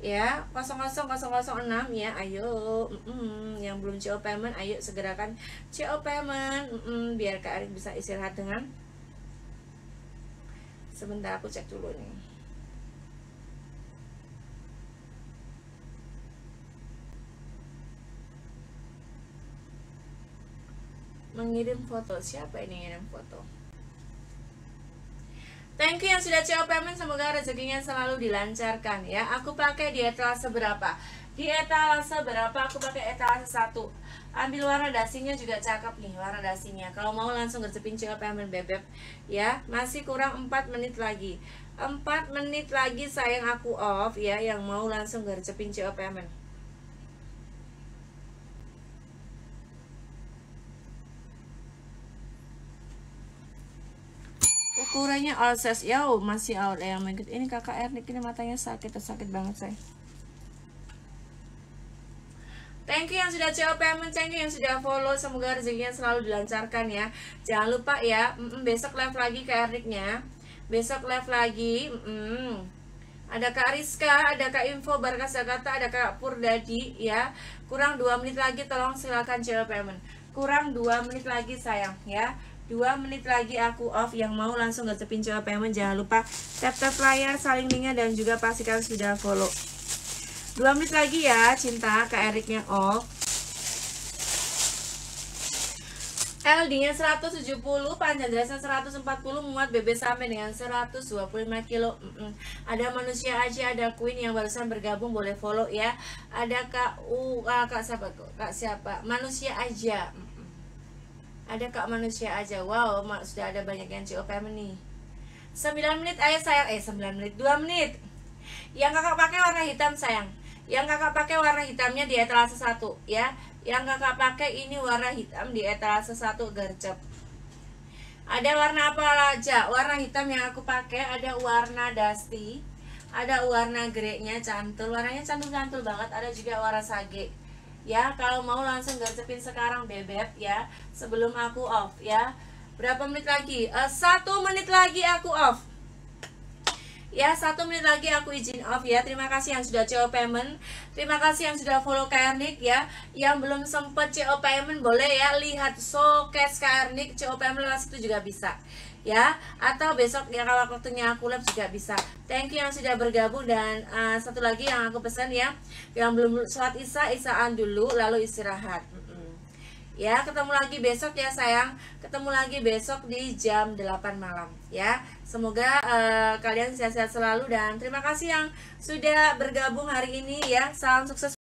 ya 00006 ya ayo mm -mm. yang belum CO payment ayo segerakan CO payment mm -mm. biar Kak Arik bisa istirahat dengan sebentar aku cek dulu nih mengirim foto siapa ini ngirim foto Thank you yang sudah CO payment semoga rezekinya selalu dilancarkan ya. Aku pakai di etalase berapa? Di etalase berapa? Aku pakai etalase satu. Ambil warna dasinya juga cakep nih warna dasinya. Kalau mau langsung gercepin CO payment bebek ya. Masih kurang 4 menit lagi. 4 menit lagi sayang aku off ya yang mau langsung gercepin CO payment. Ukurannya all size ya masih out ya my ini kakak Ernik ini matanya sakit sakit banget saya Thank you yang sudah coba payment, thank you yang sudah follow. Semoga rezekinya selalu dilancarkan ya. Jangan lupa ya, mm -mm, besok live lagi ke Erniknya. Besok live lagi. Mm -mm. Ada Kak Rizka, ada Kak Info, Barkas Jakarta, ada Kak Purdadi ya. Kurang dua menit lagi, tolong silakan coba payment. Kurang dua menit lagi sayang ya dua menit lagi aku off yang mau langsung gacepin coba payment jangan lupa tap tap layar saling linknya dan juga pastikan sudah follow. Dua menit lagi ya cinta ke Eriknya off. LD nya 170 panjang dressnya 140 muat BB sampai dengan 125 kilo. Mm -mm. ada manusia aja ada queen yang barusan bergabung boleh follow ya. Ada kak U uh, kak siapa kak siapa? Manusia aja. mm ada kak manusia aja. Wow sudah ada banyak yang CO payment nih. 9 menit ayah sayang. Eh 9 menit 2 menit. Yang kakak pakai warna hitam sayang. Yang kakak pakai warna hitamnya di etalase satu ya. Yang kakak pakai ini warna hitam di etalase satu gercep. Ada warna apa aja? Warna hitam yang aku pakai ada warna dusty ada warna grey-nya cantul. Warnanya cantul-cantul banget ada juga warna sage ya kalau mau langsung gercepin sekarang bebek ya. Sebelum aku off ya. Berapa menit lagi? Uh, satu menit lagi aku off ya satu menit lagi aku izin off ya. Terima kasih yang sudah CO payment. Terima kasih yang sudah follow Kairnik ya. Yang belum sempet CO payment boleh ya lihat showcase Kairnik CO payment itu juga bisa ya. Atau besok ya kalau waktunya aku live juga bisa. Thank you yang sudah bergabung dan uh, satu lagi yang aku pesan ya. Yang belum sholat isya isaan dulu lalu istirahat ya ketemu lagi besok ya sayang. Ketemu lagi besok di jam 8 malam ya. Semoga uh, kalian sehat-sehat selalu dan terima kasih yang sudah bergabung hari ini ya. Salam sukses